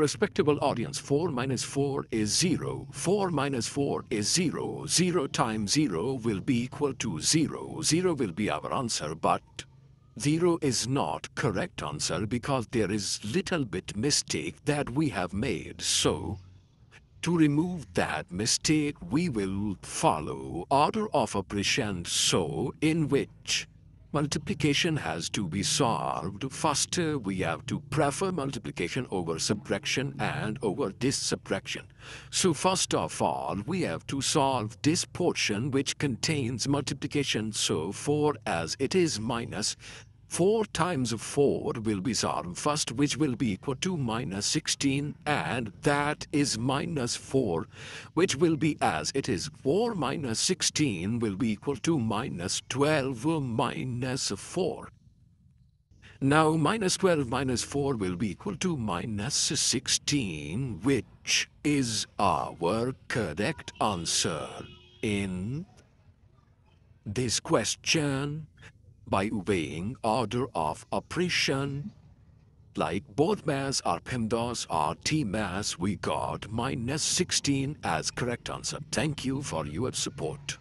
Respectable audience, 4 minus 4 is 0. 4 minus 4 is 0. 0 times 0 will be equal to 0. 0 will be our answer, but 0 is not correct answer because there is little bit mistake that we have made. So, to remove that mistake, we will follow order of operation so in which multiplication has to be solved. First, uh, we have to prefer multiplication over subtraction and over this subtraction. So first of all, we have to solve this portion which contains multiplication. So 4 as it is minus 4 times 4 will be solved first, which will be equal to minus 16, and that is minus 4, which will be as it is. 4 minus 16 will be equal to minus 12 minus 4. Now, minus 12 minus 4 will be equal to minus 16, which is our correct answer in this question by obeying order of operation. Like BODMAS or PEMDAS or T-mass, we got minus 16 as correct answer. Thank you for your support.